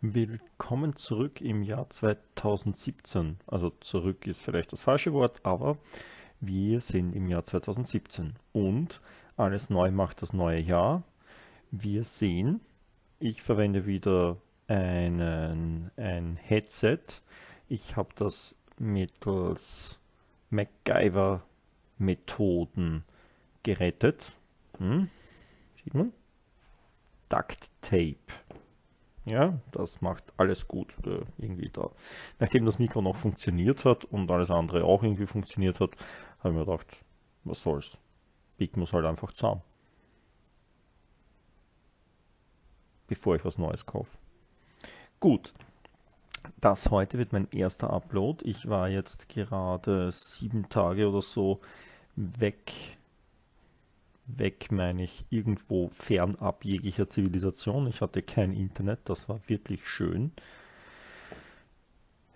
Willkommen zurück im Jahr 2017. Also zurück ist vielleicht das falsche Wort, aber wir sind im Jahr 2017 und alles neu macht das neue Jahr. Wir sehen, ich verwende wieder einen, ein Headset. Ich habe das mittels MacGyver-Methoden gerettet. Hm? Sieht man? Duct Tape. Ja, das macht alles gut äh, irgendwie da. Nachdem das Mikro noch funktioniert hat und alles andere auch irgendwie funktioniert hat, habe ich mir gedacht, was soll's. Big muss halt einfach zusammen. Bevor ich was Neues kaufe. Gut. Das heute wird mein erster Upload. Ich war jetzt gerade sieben Tage oder so weg weg meine ich irgendwo fernab jeglicher Zivilisation. Ich hatte kein Internet, das war wirklich schön.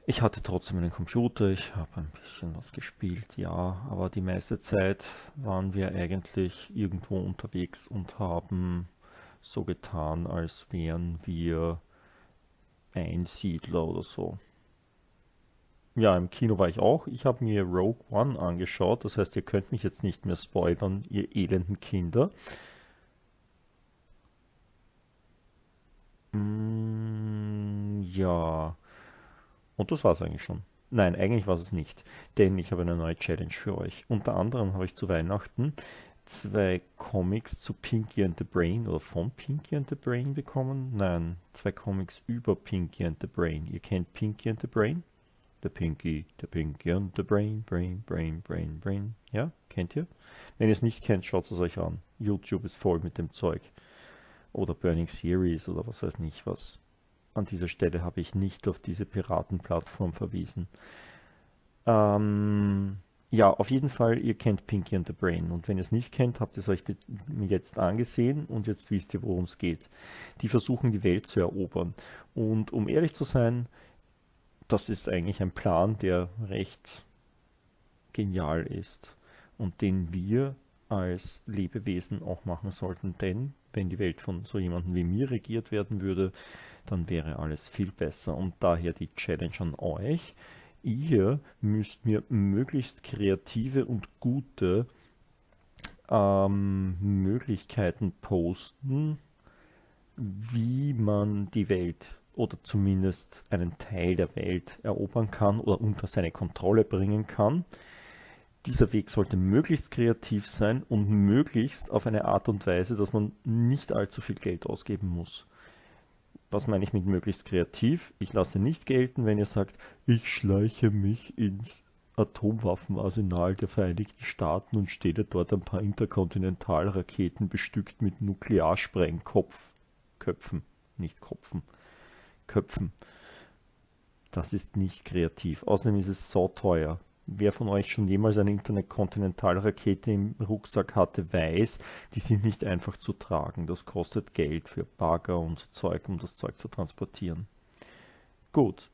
Ich hatte trotzdem einen Computer, ich habe ein bisschen was gespielt, ja, aber die meiste Zeit waren wir eigentlich irgendwo unterwegs und haben so getan, als wären wir Einsiedler oder so. Ja, im Kino war ich auch. Ich habe mir Rogue One angeschaut. Das heißt, ihr könnt mich jetzt nicht mehr spoilern, ihr elenden Kinder. Mm, ja. Und das war es eigentlich schon. Nein, eigentlich war es nicht. Denn ich habe eine neue Challenge für euch. Unter anderem habe ich zu Weihnachten zwei Comics zu Pinky and the Brain oder von Pinky and the Brain bekommen. Nein, zwei Comics über Pinky and the Brain. Ihr kennt Pinky and the Brain? The Pinky, the Pinky and the Brain, Brain, Brain, Brain, Brain. Ja, kennt ihr? Wenn ihr es nicht kennt, schaut es euch an. YouTube ist voll mit dem Zeug. Oder Burning Series oder was weiß nicht was. An dieser Stelle habe ich nicht auf diese Piratenplattform verwiesen. Ähm, ja, auf jeden Fall, ihr kennt Pinky and the Brain. Und wenn ihr es nicht kennt, habt ihr es euch jetzt angesehen und jetzt wisst ihr, worum es geht. Die versuchen, die Welt zu erobern. Und um ehrlich zu sein, das ist eigentlich ein Plan, der recht genial ist und den wir als Lebewesen auch machen sollten, denn wenn die Welt von so jemandem wie mir regiert werden würde, dann wäre alles viel besser und daher die Challenge an euch. Ihr müsst mir möglichst kreative und gute ähm, Möglichkeiten posten, wie man die Welt oder zumindest einen Teil der Welt erobern kann oder unter seine Kontrolle bringen kann. Dieser Weg sollte möglichst kreativ sein und möglichst auf eine Art und Weise, dass man nicht allzu viel Geld ausgeben muss. Was meine ich mit möglichst kreativ? Ich lasse nicht gelten, wenn ihr sagt, ich schleiche mich ins Atomwaffenarsenal der Vereinigten Staaten und stehle dort ein paar Interkontinentalraketen bestückt mit Nuklearsprengkopfköpfen, nicht Kopfen. Köpfen. Das ist nicht kreativ. Außerdem ist es so teuer. Wer von euch schon jemals eine Interkontinentalrakete im Rucksack hatte, weiß, die sind nicht einfach zu tragen. Das kostet Geld für Bagger und Zeug, um das Zeug zu transportieren. Gut.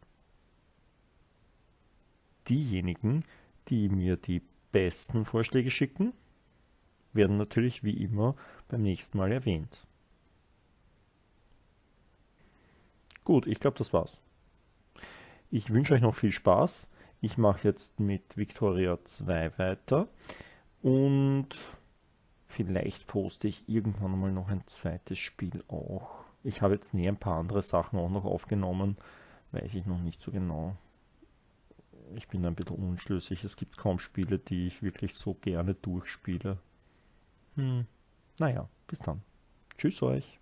Diejenigen, die mir die besten Vorschläge schicken, werden natürlich wie immer beim nächsten Mal erwähnt. Gut, ich glaube, das war's. Ich wünsche euch noch viel Spaß. Ich mache jetzt mit Victoria 2 weiter und vielleicht poste ich irgendwann mal noch ein zweites Spiel auch. Ich habe jetzt nie ein paar andere Sachen auch noch aufgenommen, weiß ich noch nicht so genau. Ich bin ein bisschen unschlüssig. Es gibt kaum Spiele, die ich wirklich so gerne durchspiele. Hm. Naja, bis dann. Tschüss euch.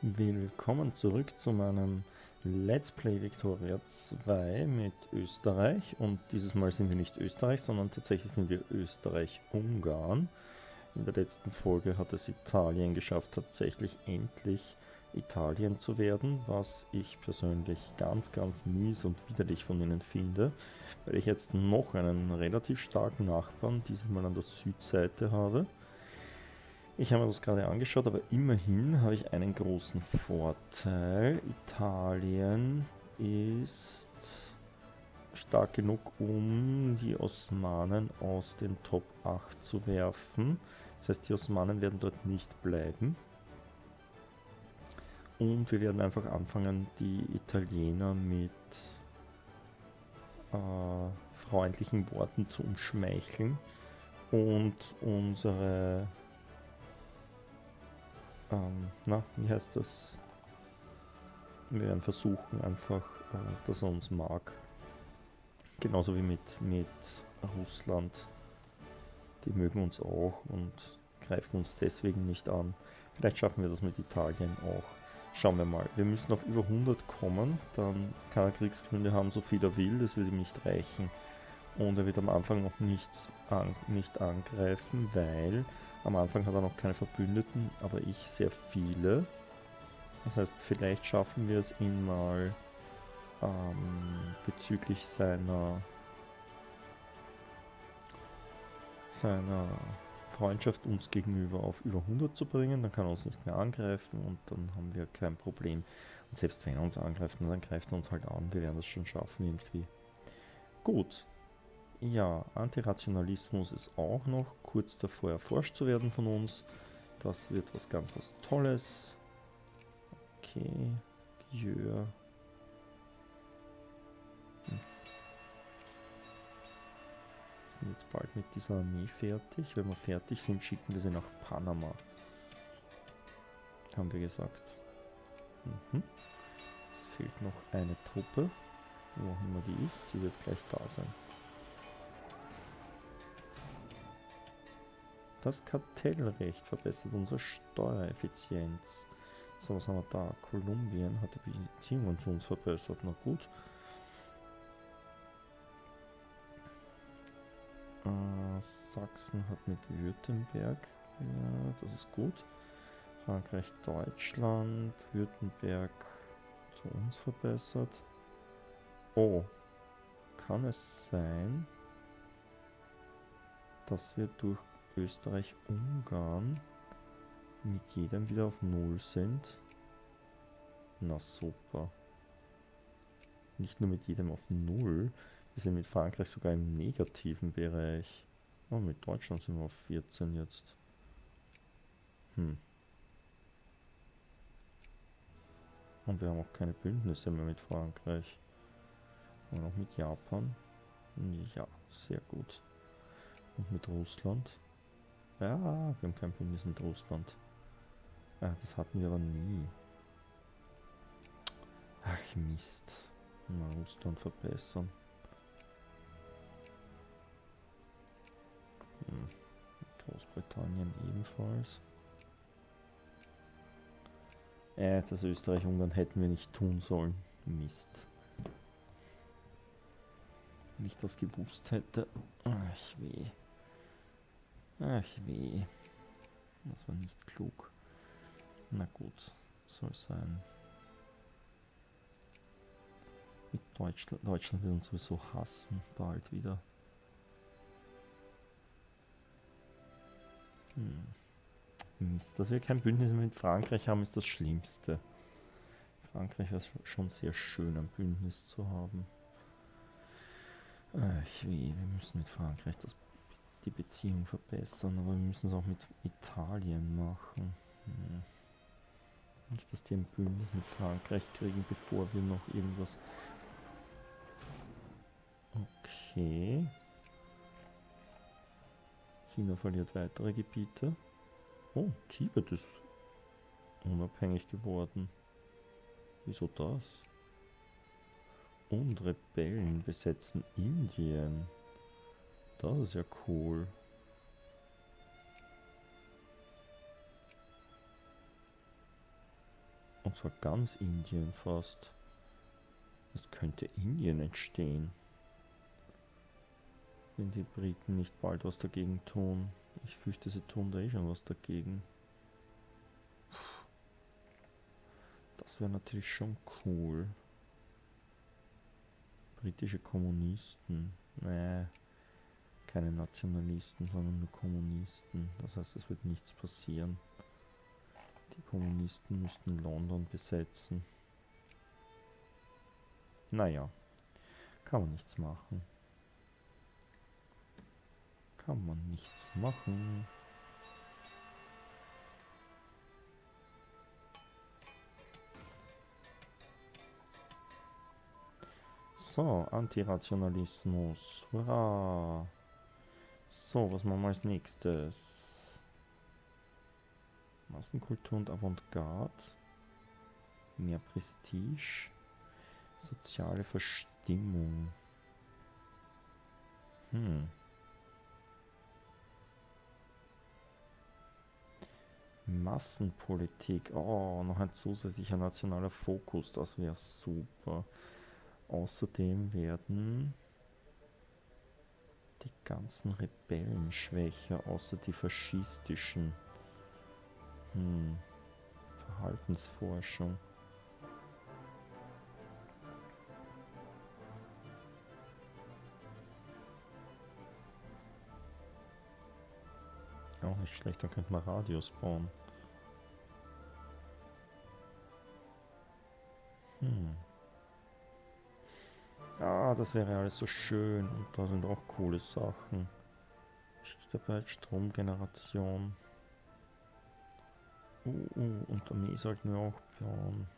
Willkommen zurück zu meinem Let's Play Victoria 2 mit Österreich und dieses Mal sind wir nicht Österreich, sondern tatsächlich sind wir Österreich-Ungarn. In der letzten Folge hat es Italien geschafft, tatsächlich endlich Italien zu werden, was ich persönlich ganz, ganz mies und widerlich von ihnen finde, weil ich jetzt noch einen relativ starken Nachbarn, dieses Mal an der Südseite habe. Ich habe mir das gerade angeschaut, aber immerhin habe ich einen großen Vorteil. Italien ist stark genug, um die Osmanen aus den Top 8 zu werfen. Das heißt, die Osmanen werden dort nicht bleiben. Und wir werden einfach anfangen, die Italiener mit äh, freundlichen Worten zu umschmeicheln und unsere, ähm, na, wie heißt das? Wir werden versuchen einfach, äh, dass er uns mag. Genauso wie mit, mit Russland. Die mögen uns auch und greifen uns deswegen nicht an. Vielleicht schaffen wir das mit Italien auch. Schauen wir mal. Wir müssen auf über 100 kommen. Dann kann er Kriegsgründe haben, so viel er will. Das wird ihm nicht reichen. Und er wird am Anfang noch nichts an, nicht angreifen, weil am Anfang hat er noch keine Verbündeten, aber ich sehr viele. Das heißt, vielleicht schaffen wir es ihn mal ähm, bezüglich seiner seiner Freundschaft uns gegenüber auf über 100 zu bringen, dann kann er uns nicht mehr angreifen und dann haben wir kein Problem. Und selbst wenn er uns angreift, dann greift er uns halt an, wir werden das schon schaffen irgendwie. Gut. Ja, Antirationalismus ist auch noch kurz davor erforscht zu werden von uns. Das wird was ganz was Tolles. Okay, Jör. sind jetzt bald mit dieser Armee fertig. Wenn wir fertig sind, schicken wir sie nach Panama. Haben wir gesagt. Mhm. Es fehlt noch eine Truppe. Wo auch immer die ist. Sie wird gleich da sein. Das Kartellrecht verbessert unsere Steuereffizienz. So, was haben wir da? Kolumbien hat die Beziehungen zu uns verbessert. Na gut. Äh, Sachsen hat mit Württemberg, ja, das ist gut. Frankreich, Deutschland, Württemberg zu uns verbessert. Oh, kann es sein, dass wir durch Österreich-Ungarn mit jedem wieder auf Null sind? Na super. Nicht nur mit jedem auf Null, wir sind mit Frankreich sogar im negativen Bereich. Oh, mit Deutschland sind wir auf 14 jetzt. Hm. Und wir haben auch keine Bündnisse mehr mit Frankreich. Und auch mit Japan. Ja, sehr gut. Und mit Russland. Ja, wir haben kein Bündnis mit Russland. Ja, das hatten wir aber nie. Ach Mist. Na, Russland verbessern. Großbritannien ebenfalls. Äh, das Österreich-Ungarn hätten wir nicht tun sollen. Mist. Wenn ich das gewusst hätte. Ach weh. Ach weh. Das war nicht klug. Na gut, soll sein. Mit Deutschland, Deutschland wird uns sowieso hassen, bald wieder. Hm. Mist, dass wir kein Bündnis mit Frankreich haben, ist das Schlimmste. Frankreich wäre schon sehr schön, ein Bündnis zu haben. Ach weh, wir müssen mit Frankreich das, die Beziehung verbessern, aber wir müssen es auch mit Italien machen. Hm. Nicht, dass die ein Bündnis mit Frankreich kriegen, bevor wir noch irgendwas... Okay. China verliert weitere Gebiete. Oh, Tibet ist unabhängig geworden. Wieso das? Und Rebellen besetzen Indien. Das ist ja cool. Und zwar ganz Indien fast. Es könnte Indien entstehen wenn die Briten nicht bald was dagegen tun. Ich fürchte, sie tun da eh schon was dagegen. Das wäre natürlich schon cool. Britische Kommunisten. Nee, keine Nationalisten, sondern nur Kommunisten. Das heißt, es wird nichts passieren. Die Kommunisten müssten London besetzen. Naja, kann man nichts machen. Kann man nichts machen. So, Antirationalismus. Hurra! So, was machen wir als nächstes? Massenkultur und Avantgarde. Mehr Prestige. Soziale Verstimmung. Hm. Massenpolitik. Oh, noch ein zusätzlicher nationaler Fokus. Das wäre super. Außerdem werden die ganzen Rebellen schwächer, außer die faschistischen. Hm. Verhaltensforschung. Auch nicht schlecht, da könnte man Radios bauen. Hm. Ah, das wäre alles so schön. Und da sind auch coole Sachen. Schichtarbeit, Stromgeneration. Uh, uh, und Armee sollten wir auch bauen.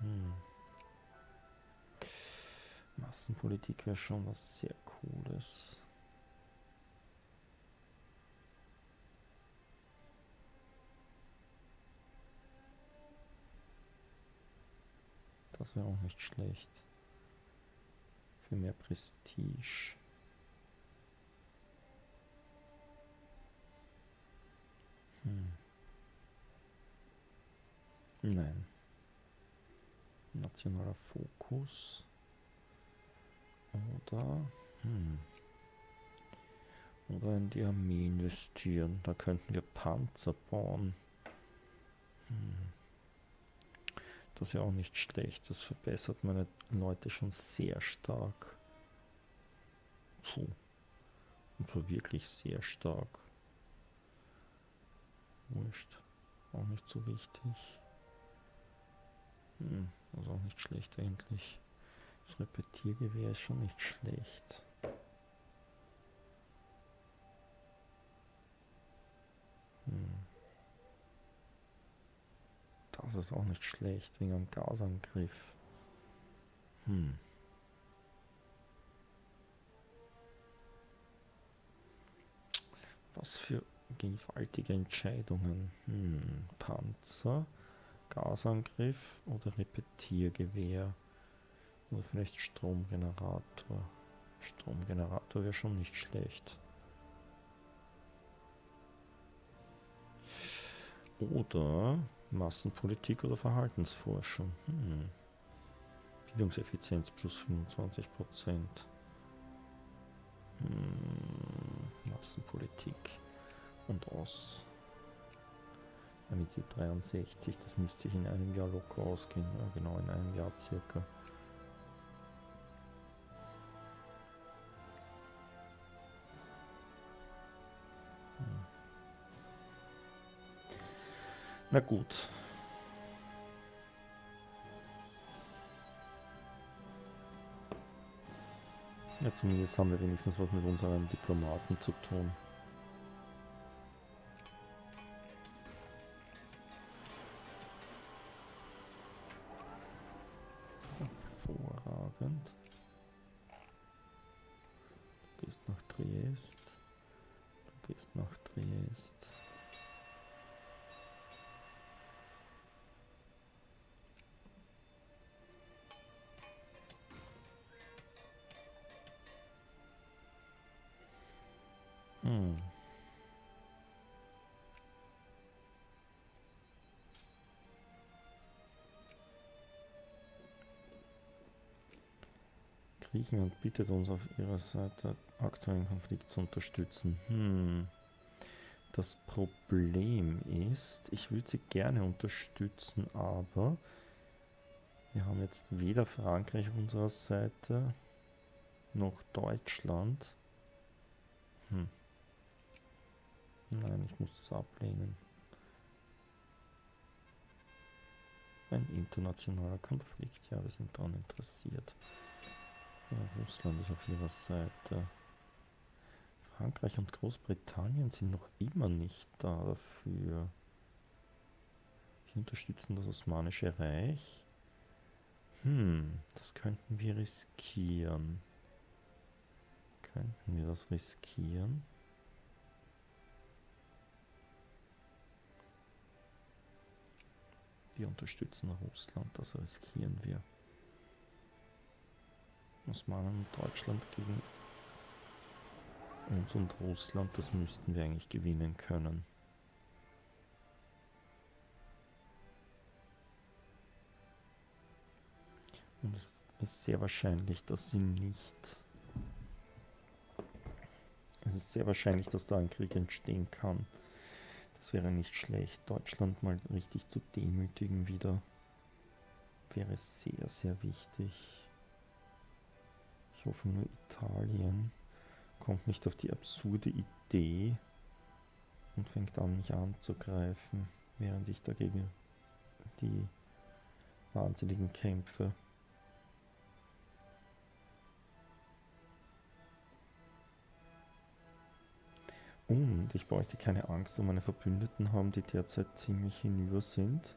Hm. Massenpolitik wäre schon was sehr Cooles. Das wäre auch nicht schlecht. Für mehr Prestige. Hm. Nein. Nationaler Fokus. Oder, hm. Oder in die Armee investieren. Da könnten wir Panzer bauen. Hm. Das ist ja auch nicht schlecht. Das verbessert meine Leute schon sehr stark. Puh. Und zwar wirklich sehr stark. Wurscht. Auch nicht so wichtig. Hm, also auch nicht schlecht eigentlich. Das Repetiergewehr ist schon nicht schlecht. Das ist auch nicht schlecht, wegen einem Gasangriff. Hm. Was für gewaltige Entscheidungen. Hm. Panzer, Gasangriff oder Repetiergewehr. Oder vielleicht Stromgenerator. Stromgenerator wäre schon nicht schlecht. Oder Massenpolitik oder Verhaltensforschung. Hm. Bildungseffizienz plus 25 Prozent. Hm. Massenpolitik und aus. Damit sie 63, das müsste sich in einem Jahr locker ausgehen. Ja, genau in einem Jahr circa. Na gut. Ja, zumindest haben wir wenigstens was mit unseren Diplomaten zu tun. Hm. Griechenland bittet uns auf ihrer Seite, aktuellen Konflikt zu unterstützen. Hm. Das Problem ist, ich würde sie gerne unterstützen, aber wir haben jetzt weder Frankreich auf unserer Seite noch Deutschland. Hm. Nein, ich muss das ablehnen. Ein internationaler Konflikt, ja, wir sind daran interessiert. Ja, Russland ist auf ihrer Seite. Frankreich und Großbritannien sind noch immer nicht da dafür. Sie unterstützen das Osmanische Reich. Hm, das könnten wir riskieren. Könnten wir das riskieren? Wir unterstützen Russland, das riskieren wir. Osmanen und Deutschland gegen uns und Russland, das müssten wir eigentlich gewinnen können. Und es ist sehr wahrscheinlich, dass sie nicht... Es ist sehr wahrscheinlich, dass da ein Krieg entstehen kann. Das wäre nicht schlecht. Deutschland mal richtig zu demütigen wieder. Wäre sehr, sehr wichtig. Ich hoffe nur Italien kommt nicht auf die absurde Idee und fängt an mich anzugreifen, während ich dagegen die Wahnsinnigen kämpfe. Und ich bräuchte keine Angst um meine Verbündeten haben, die derzeit ziemlich hinüber sind.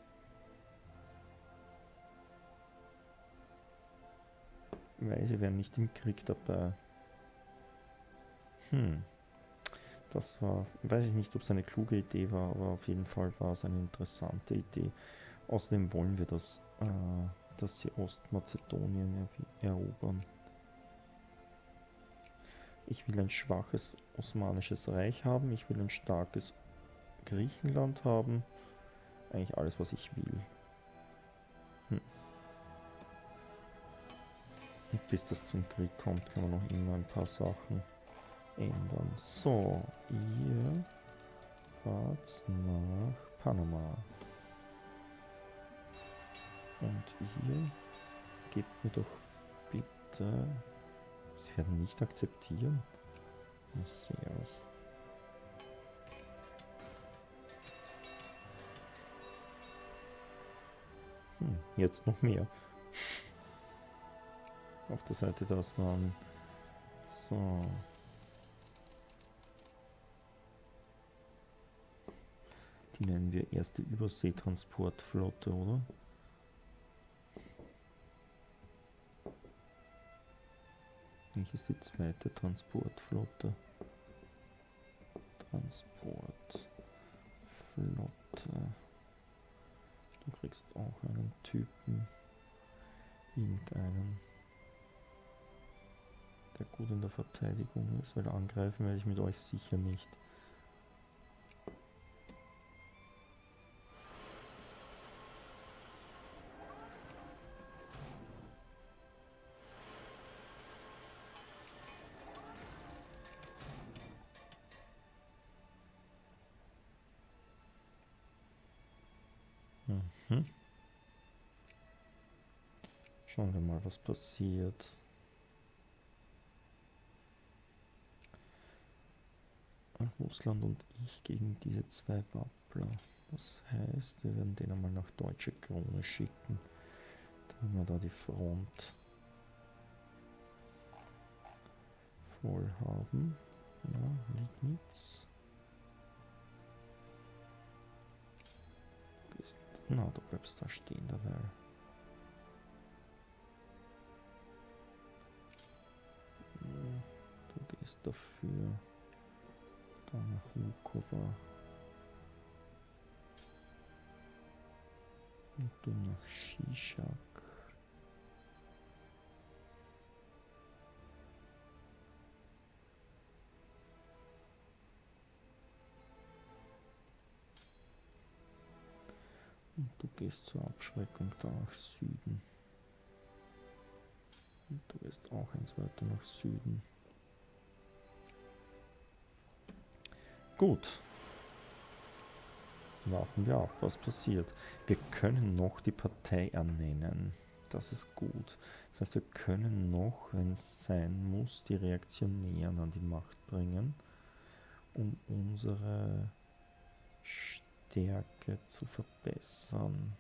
Weil sie wären nicht im Krieg dabei. Hm. Das war, weiß ich nicht, ob es eine kluge Idee war, aber auf jeden Fall war es eine interessante Idee. Außerdem wollen wir, dass, äh, dass sie Ostmazedonien erobern. Ich will ein schwaches Osmanisches Reich haben. Ich will ein starkes Griechenland haben. Eigentlich alles, was ich will. Hm. Bis das zum Krieg kommt, kann man noch immer ein paar Sachen ändern. So, ihr fahrt nach Panama. Und ihr gebt mir doch bitte Werden nicht akzeptieren. Sehr Hm, jetzt noch mehr. Auf der Seite das waren. So. Die nennen wir erste Überseetransportflotte, oder? Ist die zweite Transportflotte. Transportflotte. Du kriegst auch einen Typen. Irgendeinen. Der gut in der Verteidigung ist, weil angreifen werde ich mit euch sicher nicht. Was passiert. Russland und ich gegen diese zwei Wappler. Das heißt, wir werden den einmal nach Deutsche Krone schicken, damit wir da die Front voll haben. Ja, Liegnitz. Na, du bleibst da stehen dabei. Ist dafür da nach Lukova und du nach Shishak. Und du gehst zur Abschreckung da nach Süden. Und du gehst auch eins weiter nach Süden. Gut. Warten wir ab, was passiert. Wir können noch die Partei ernennen. Das ist gut. Das heißt, wir können noch, wenn es sein muss, die Reaktionären an die Macht bringen, um unsere Stärke zu verbessern.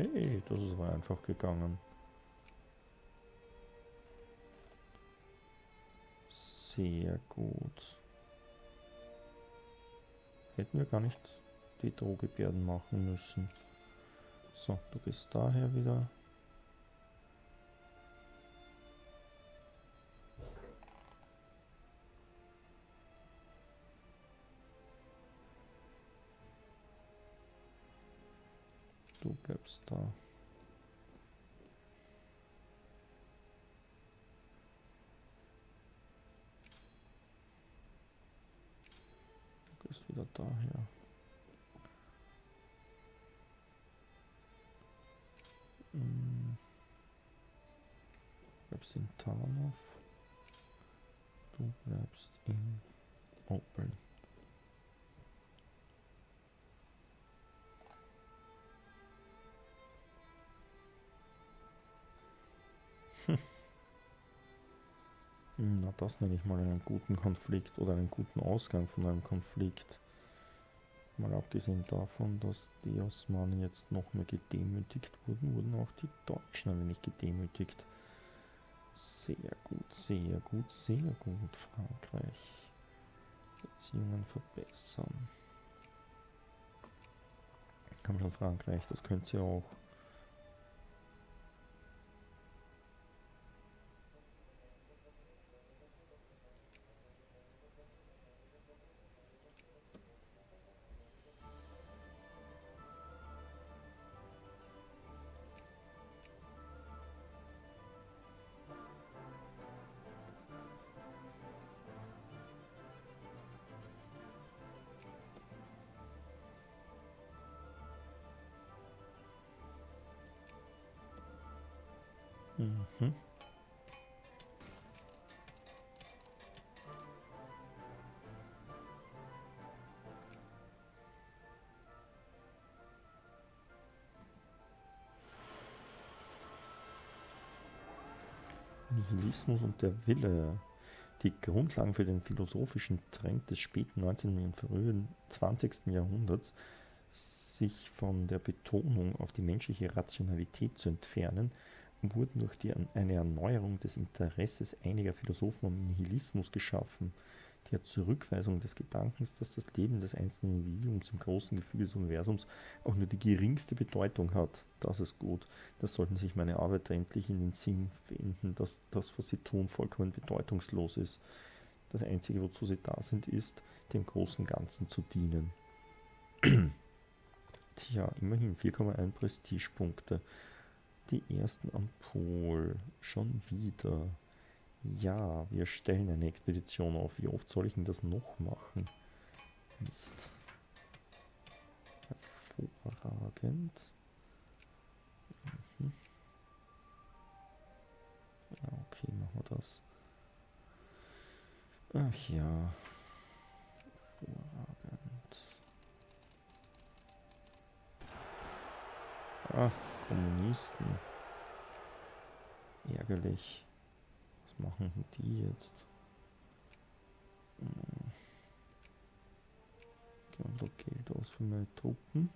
Hey, das ist aber einfach gegangen. Sehr gut. Hätten wir gar nicht die Drohgebärden machen müssen. So, du gehst daher wieder. Du bleibst da. Du gehst wieder daher. Hm. Bleibst in Tarnov. Du bleibst in Opel. Na, das nenne ich mal einen guten Konflikt oder einen guten Ausgang von einem Konflikt. Mal abgesehen davon, dass die Osmanen jetzt noch mehr gedemütigt wurden, wurden auch die Deutschen ein wenig gedemütigt. Sehr gut, sehr gut, sehr gut, Frankreich. Beziehungen verbessern. Komm schon, Frankreich, das könnt ihr auch. Mhm. Nihilismus und der Wille. Die Grundlagen für den philosophischen Trend des späten 19. und frühen 20. Jahrhunderts, sich von der Betonung auf die menschliche Rationalität zu entfernen, wurden durch die, eine Erneuerung des Interesses einiger Philosophen am Nihilismus geschaffen, die Zurückweisung des Gedankens, dass das Leben des einzelnen Individuums im großen Gefüge des Universums auch nur die geringste Bedeutung hat. Das ist gut. Das sollten sich meine Arbeiter endlich in den Sinn wenden, dass das, was sie tun, vollkommen bedeutungslos ist. Das Einzige, wozu sie da sind, ist, dem großen Ganzen zu dienen. Tja, immerhin 4,1 Prestigepunkte die ersten am Pol. Schon wieder. Ja, wir stellen eine Expedition auf. Wie oft soll ich denn das noch machen? Mist. Hervorragend. Mhm. Okay, machen wir das. Ach ja. Hervorragend. Ach, Kommunisten. Ärgerlich. Was machen die jetzt? Hm. Geben wir Geld aus für meine Truppen.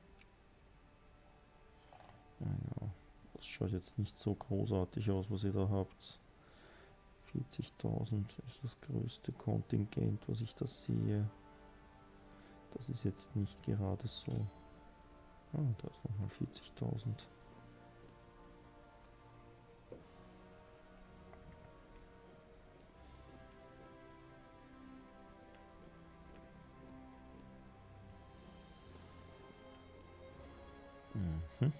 Naja, das schaut jetzt nicht so großartig aus, was ihr da habt. 40.000 ist das größte Kontingent, was ich da sehe. Das ist jetzt nicht gerade so. Ah, da ist nochmal 40.000. Mhm.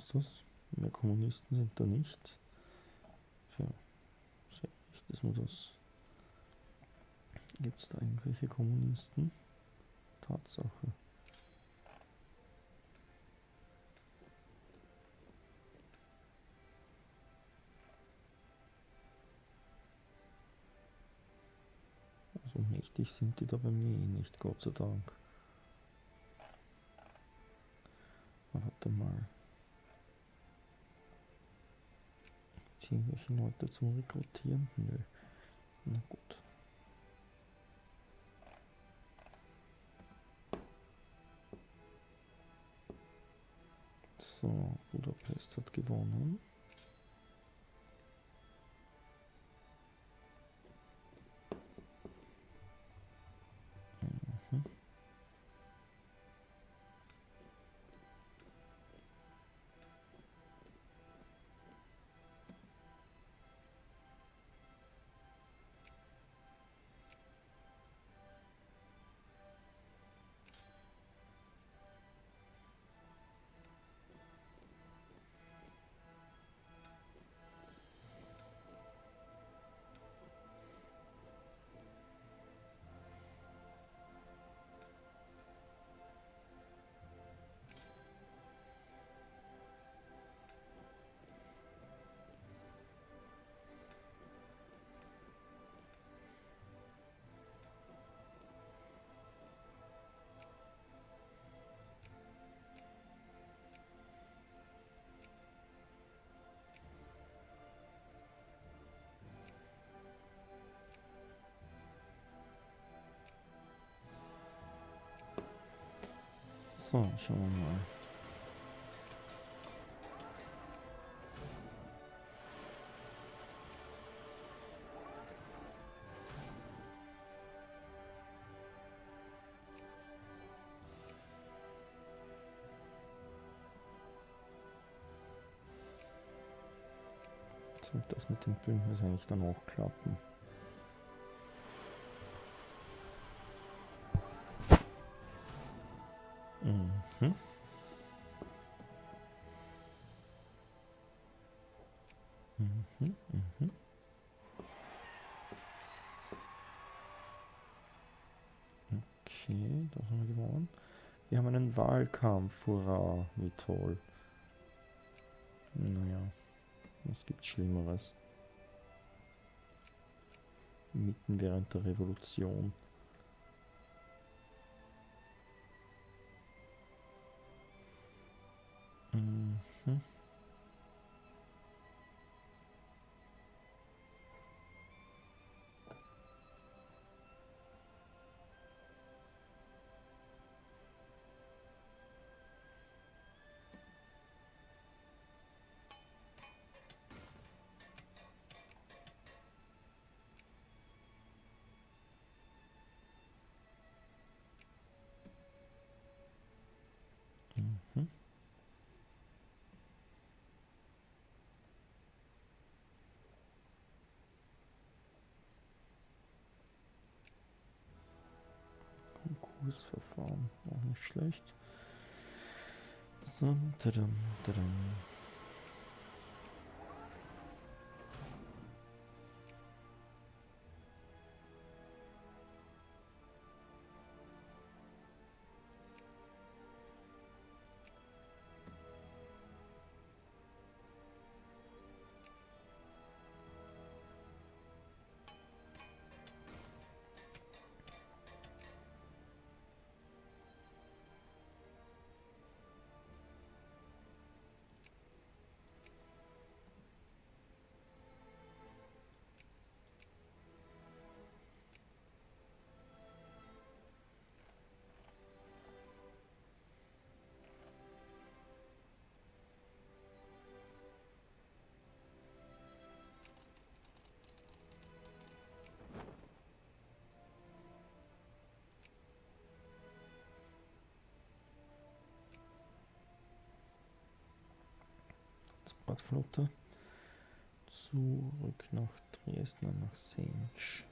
War's das. Mehr Kommunisten sind da nicht. Ja, sehr nicht, dass man das. Gibt es da irgendwelche Kommunisten? Tatsache. So mächtig sind die da bei mir eh nicht, Gott sei Dank. Warte mal. Irgendwelche Leute zum Rekrutieren? Nö. Na gut. So, Budapest hat gewonnen. So, schauen wir mal. Soll das mit dem Bündnis eigentlich dann auch klappen? Wahlkampf, hurra, wie toll. Naja, was gibt's Schlimmeres? Mitten während der Revolution. Konkursverfahren, auch nicht schlecht. So, tadam, tadam. Transportflotte zurück nach Dresden, nach Senj.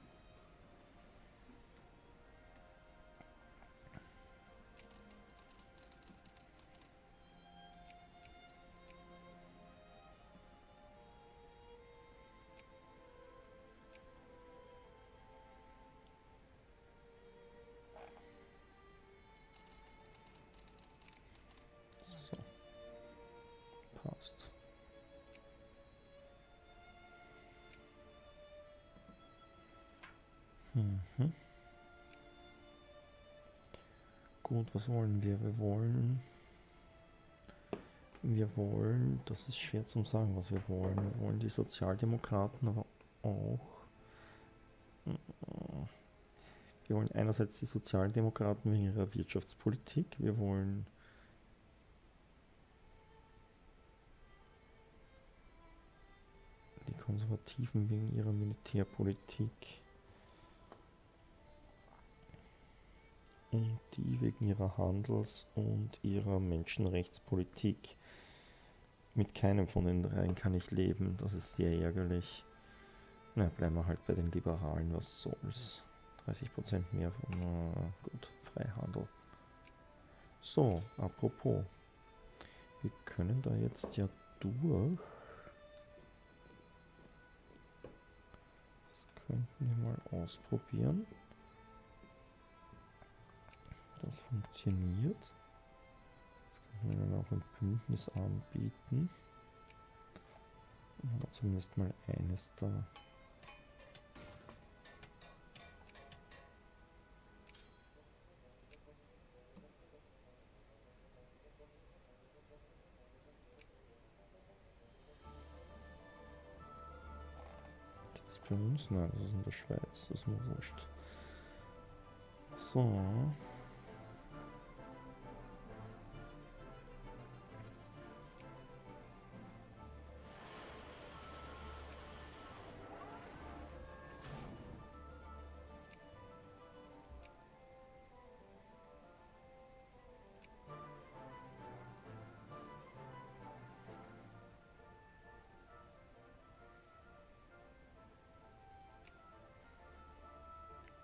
Gut, was wollen wir? Wir wollen... Wir wollen, das ist schwer zu sagen, was wir wollen. Wir wollen die Sozialdemokraten aber auch. Wir wollen einerseits die Sozialdemokraten wegen ihrer Wirtschaftspolitik. Wir wollen die Konservativen wegen ihrer Militärpolitik. Die wegen ihrer Handels- und ihrer Menschenrechtspolitik. Mit keinem von den dreien kann ich leben, das ist sehr ärgerlich. Na, bleiben wir halt bei den Liberalen, was soll's. 30% mehr von, na, gut, Freihandel. So, apropos. Wir können da jetzt ja durch. Das könnten wir mal ausprobieren. Das funktioniert. Das können wir dann auch ein Bündnis anbieten. Wir zumindest mal eines da. Bei uns? Nein, das ist in der Schweiz. Das ist mir wurscht. So.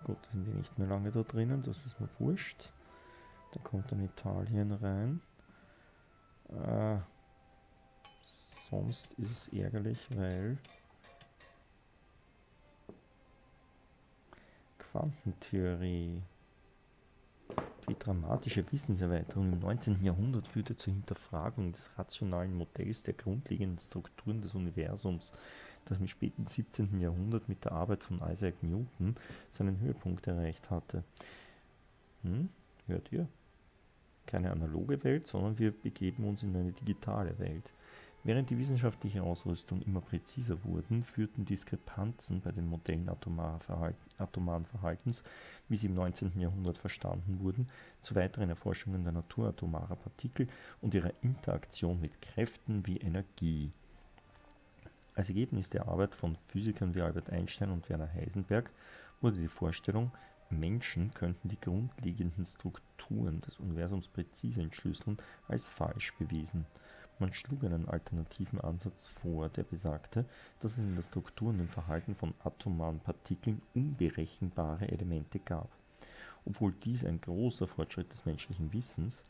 Gut, sind die nicht mehr lange da drinnen, das ist mir wurscht. Da kommt dann Italien rein. Äh, sonst ist es ärgerlich, weil Quantentheorie. Die dramatische Wissenserweiterung im 19. Jahrhundert führte zur Hinterfragung des rationalen Modells der grundlegenden Strukturen des Universums das im späten 17. Jahrhundert mit der Arbeit von Isaac Newton seinen Höhepunkt erreicht hatte. Hm? Hört ihr? Keine analoge Welt, sondern wir begeben uns in eine digitale Welt. Während die wissenschaftliche Ausrüstung immer präziser wurden, führten Diskrepanzen bei den Modellen atomaren Verhaltens, wie sie im 19. Jahrhundert verstanden wurden, zu weiteren Erforschungen der Natur atomarer Partikel und ihrer Interaktion mit Kräften wie Energie. Als Ergebnis der Arbeit von Physikern wie Albert Einstein und Werner Heisenberg wurde die Vorstellung, Menschen könnten die grundlegenden Strukturen des Universums präzise entschlüsseln, als falsch bewiesen. Man schlug einen alternativen Ansatz vor, der besagte, dass es in der Struktur und im Verhalten von atomaren Partikeln unberechenbare Elemente gab. Obwohl dies ein großer Fortschritt des menschlichen Wissens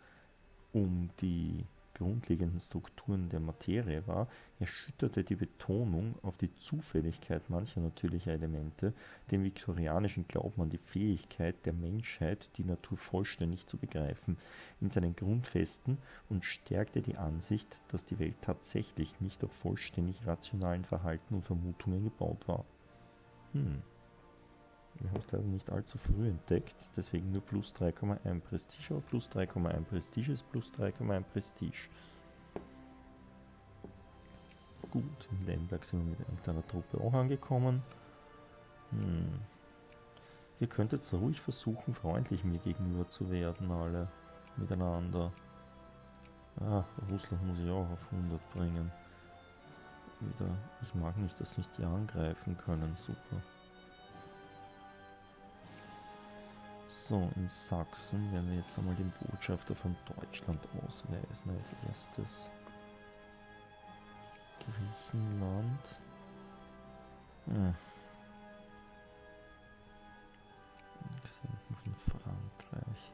um die grundlegenden Strukturen der Materie war, erschütterte die Betonung auf die Zufälligkeit mancher natürlicher Elemente den viktorianischen Glauben an die Fähigkeit der Menschheit, die Natur vollständig zu begreifen, in seinen Grundfesten und stärkte die Ansicht, dass die Welt tatsächlich nicht auf vollständig rationalen Verhalten und Vermutungen gebaut war. Hm. Wir haben es leider nicht allzu früh entdeckt, deswegen nur plus 3,1 Prestige, aber plus 3,1 Prestige ist plus 3,1 Prestige. Gut, in Lemberg sind wir mit irgendeiner Truppe auch angekommen. Hm. Ihr könntet jetzt ruhig versuchen, freundlich mir gegenüber zu werden, alle miteinander. Ah, Russland muss ich auch auf 100 bringen. Wieder, ich mag nicht, dass mich die angreifen können, super. So, in Sachsen werden wir jetzt einmal den Botschafter von Deutschland ausweisen als erstes. Griechenland. Ja. Gesenden von Frankreich.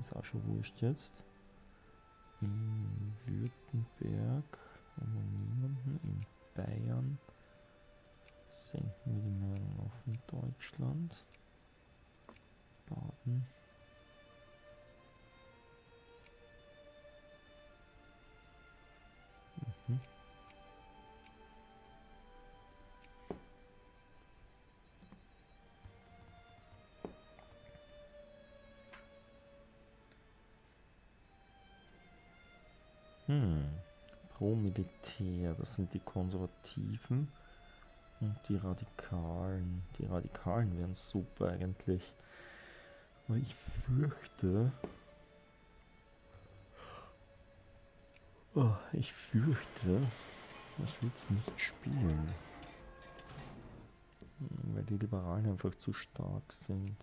Ist auch schon wurscht jetzt. In Württemberg haben wir niemanden. In Bayern senken wir die Meldung auf in Deutschland. Mhm. Mhm. Hm. Pro-Militär, das sind die Konservativen und die Radikalen. Die Radikalen wären super eigentlich. Aber ich fürchte... Oh, ich fürchte, das wird nicht spielen. Weil die Liberalen einfach zu stark sind.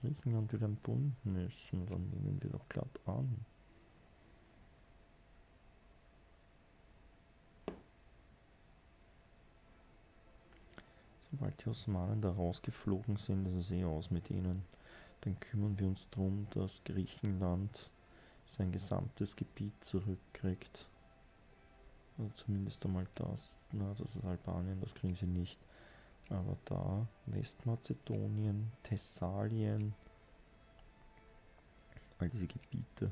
Griechenland wieder einen Bund müssen, dann nehmen wir doch glatt an. Sobald die Osmanen da rausgeflogen sind, ist es eh aus mit ihnen. Dann kümmern wir uns darum, dass Griechenland sein gesamtes Gebiet zurückkriegt. Also zumindest einmal das. Na, das ist Albanien, das kriegen sie nicht. Aber da Westmazedonien, Thessalien, all diese Gebiete.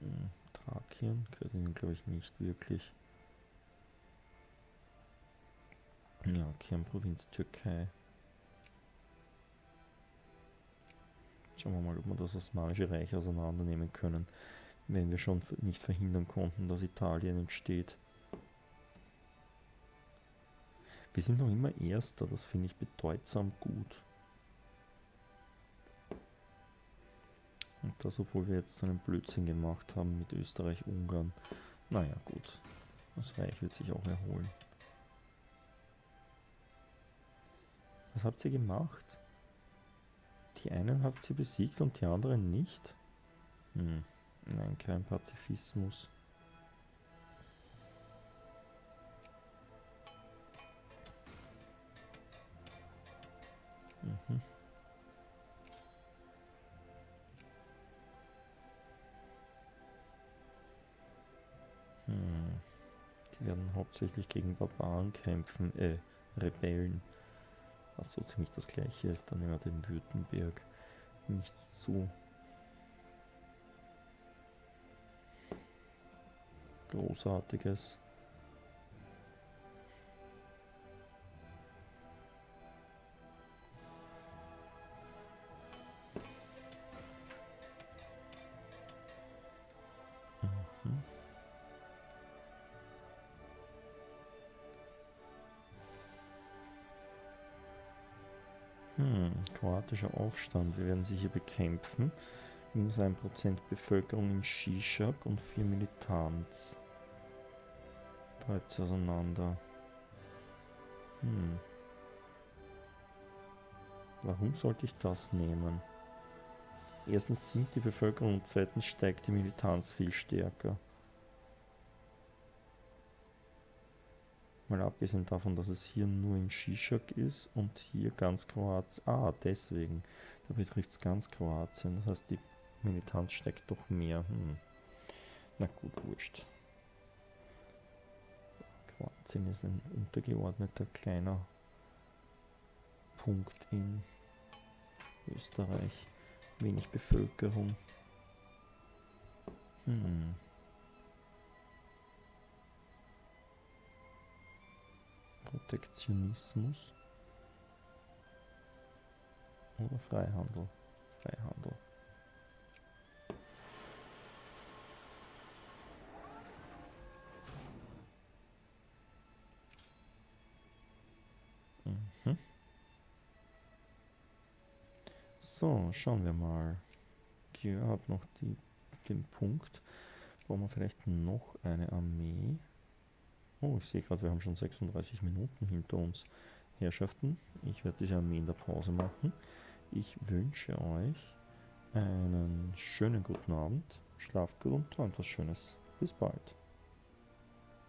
Hm, Thrakien gehört ihnen glaube ich nicht wirklich. Ja, Kernprovinz Türkei. Schauen wir mal, ob wir das Osmanische Reich auseinandernehmen können, wenn wir schon nicht verhindern konnten, dass Italien entsteht. Wir sind noch immer Erster, das finde ich bedeutsam gut. Und das, obwohl wir jetzt so einen Blödsinn gemacht haben mit Österreich-Ungarn. Naja, gut. Das Reich wird sich auch erholen. Was habt ihr gemacht? Die einen habt ihr besiegt und die anderen nicht? Hm. Nein, kein Pazifismus. Mhm. Hm. Die werden hauptsächlich gegen Barbaren kämpfen, äh, Rebellen was so ziemlich das gleiche ist, dann immer dem Württemberg nichts zu Großartiges. Demokratischer Aufstand. Wir werden sie hier bekämpfen. Minus 1% Bevölkerung in Shishak und 4 Militanz. Treibt sie auseinander. Hm. Warum sollte ich das nehmen? Erstens sinkt die Bevölkerung und zweitens steigt die Militanz viel stärker. Mal abgesehen davon, dass es hier nur in Shishak ist und hier ganz Kroatien. Ah, deswegen. Da betrifft es ganz Kroatien. Das heißt, die Militanz steckt doch mehr. Hm. Na gut, wurscht. Kroatien ist ein untergeordneter kleiner Punkt in Österreich. Wenig Bevölkerung. Hm. Protektionismus oder Freihandel. Freihandel. Mhm. So, schauen wir mal. Hier hat noch die, den Punkt. Brauchen wir vielleicht noch eine Armee. Oh, ich sehe gerade, wir haben schon 36 Minuten hinter uns. Herrschaften, ich werde diese Armee in der Pause machen. Ich wünsche euch einen schönen guten Abend, schlaft gut und träumt was Schönes. Bis bald.